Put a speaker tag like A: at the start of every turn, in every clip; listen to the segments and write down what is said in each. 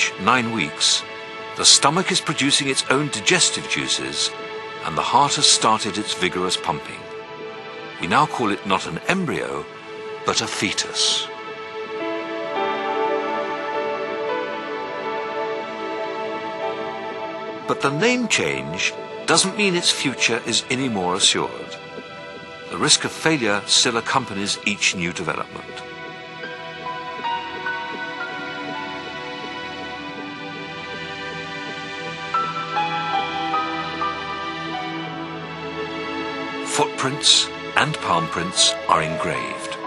A: age nine weeks, the stomach is producing its own digestive juices and the heart has started its vigorous pumping. We now call it not an embryo, but a fetus. But the name change doesn't mean its future is any more assured. The risk of failure still accompanies each new development. Footprints and palm prints are engraved.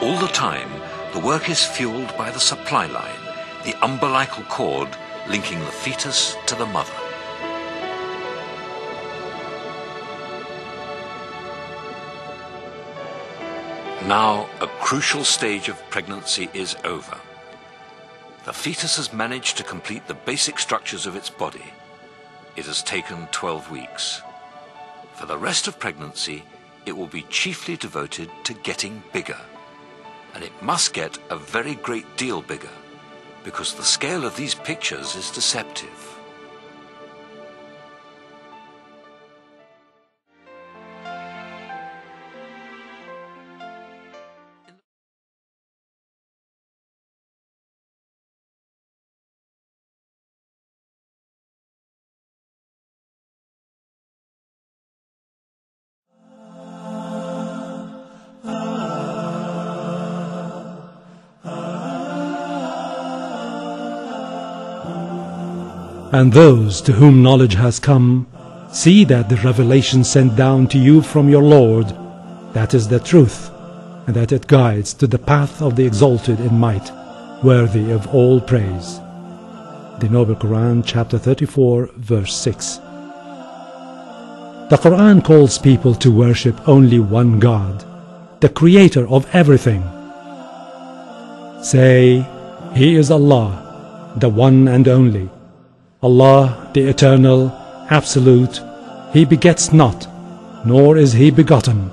A: All the time, the work is fueled by the supply line, the umbilical cord linking the fetus to the mother. Now, a crucial stage of pregnancy is over. The fetus has managed to complete the basic structures of its body. It has taken 12 weeks. For the rest of pregnancy, it will be chiefly devoted to getting bigger. And it must get a very great deal bigger, because the scale of these pictures is deceptive.
B: And those to whom knowledge has come, see that the revelation sent down to you from your Lord, that is the truth, and that it guides to the path of the exalted in might, worthy of all praise. The Noble Quran, chapter 34, verse 6. The Quran calls people to worship only one God, the creator of everything. Say, He is Allah, the one and only. Allah, the Eternal, Absolute, He begets not, nor is He begotten,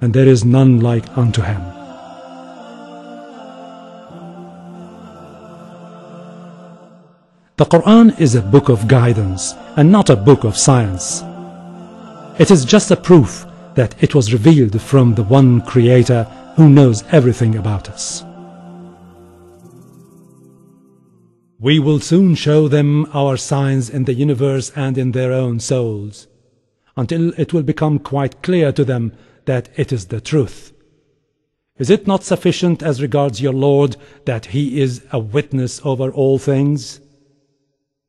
B: and there is none like unto Him. The Quran is a book of guidance and not a book of science. It is just a proof that it was revealed from the one Creator who knows everything about us. We will soon show them our signs in the universe and in their own souls, until it will become quite clear to them that it is the truth. Is it not sufficient as regards your Lord that He is a witness over all things?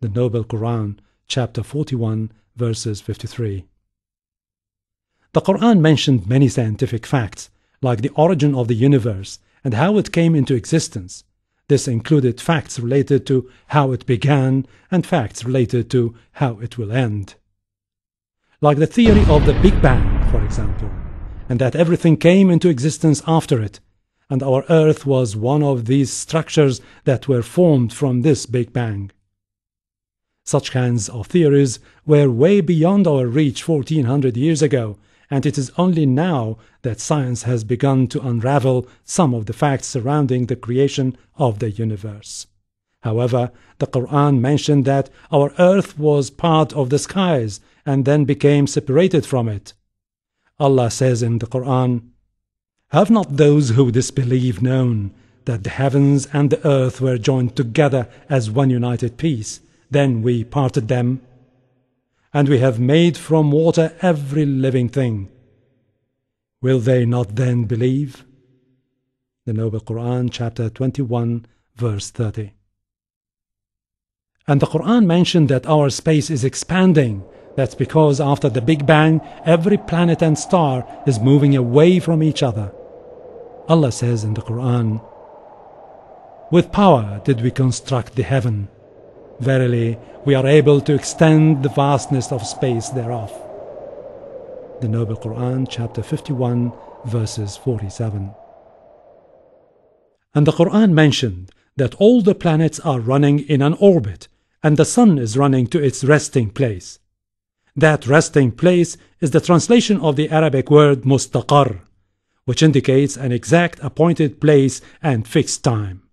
B: The Noble Quran, chapter 41, verses 53. The Quran mentioned many scientific facts, like the origin of the universe and how it came into existence. This included facts related to how it began and facts related to how it will end. Like the theory of the Big Bang, for example, and that everything came into existence after it, and our Earth was one of these structures that were formed from this Big Bang. Such kinds of theories were way beyond our reach 1400 years ago, and it is only now that science has begun to unravel some of the facts surrounding the creation of the universe. However, the Quran mentioned that our earth was part of the skies and then became separated from it. Allah says in the Quran, Have not those who disbelieve known that the heavens and the earth were joined together as one united piece? Then we parted them and we have made from water every living thing. Will they not then believe? The Noble Quran, chapter 21, verse 30. And the Quran mentioned that our space is expanding. That's because after the Big Bang, every planet and star is moving away from each other. Allah says in the Quran, With power did we construct the heaven Verily, we are able to extend the vastness of space thereof. The Noble Quran, chapter 51, verses 47. And the Quran mentioned that all the planets are running in an orbit, and the sun is running to its resting place. That resting place is the translation of the Arabic word mustaqar, which indicates an exact appointed place and fixed time.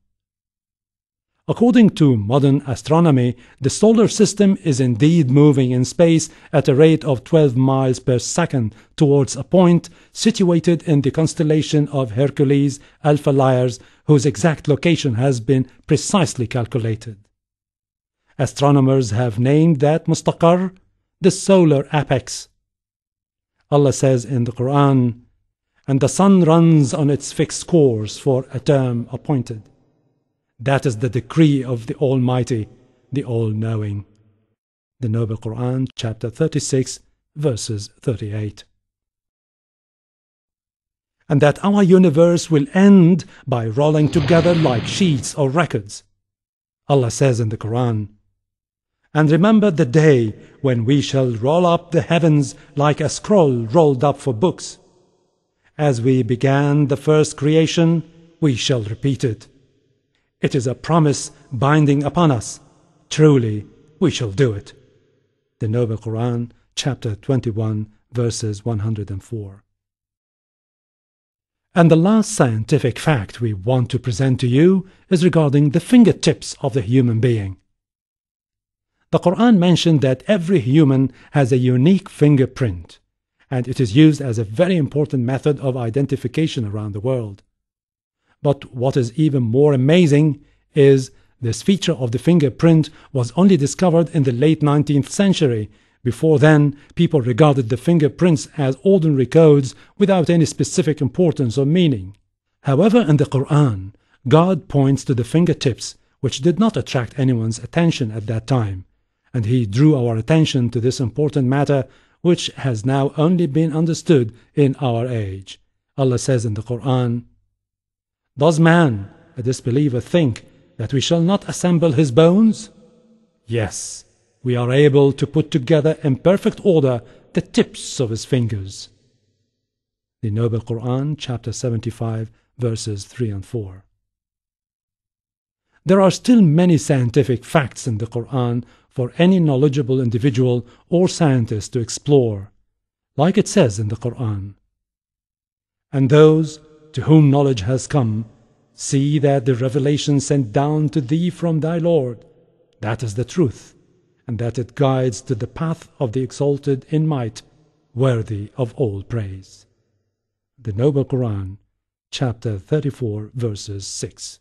B: According to modern astronomy, the solar system is indeed moving in space at a rate of 12 miles per second towards a point situated in the constellation of Hercules Alpha Lyrae, whose exact location has been precisely calculated. Astronomers have named that mustaqar the solar apex. Allah says in the Quran, And the sun runs on its fixed course for a term appointed. That is the decree of the Almighty, the All-Knowing. The Noble Quran, chapter 36, verses 38. And that our universe will end by rolling together like sheets or records. Allah says in the Quran, And remember the day when we shall roll up the heavens like a scroll rolled up for books. As we began the first creation, we shall repeat it. It is a promise binding upon us. Truly, we shall do it. The Noble Quran, chapter 21, verses 104. And the last scientific fact we want to present to you is regarding the fingertips of the human being. The Quran mentioned that every human has a unique fingerprint, and it is used as a very important method of identification around the world. But what is even more amazing is this feature of the fingerprint was only discovered in the late 19th century. Before then, people regarded the fingerprints as ordinary codes without any specific importance or meaning. However, in the Quran, God points to the fingertips, which did not attract anyone's attention at that time, and He drew our attention to this important matter, which has now only been understood in our age. Allah says in the Quran, Does man, a disbeliever, think that we shall not assemble his bones? Yes, we are able to put together in perfect order the tips of his fingers. The Noble Quran, chapter 75, verses 3 and 4. There are still many scientific facts in the Quran for any knowledgeable individual or scientist to explore, like it says in the Quran. And those to whom knowledge has come See that the revelation sent down to thee from thy Lord, that is the truth, and that it guides to the path of the exalted in might, worthy of all praise. The Noble Quran, chapter 34, verses 6.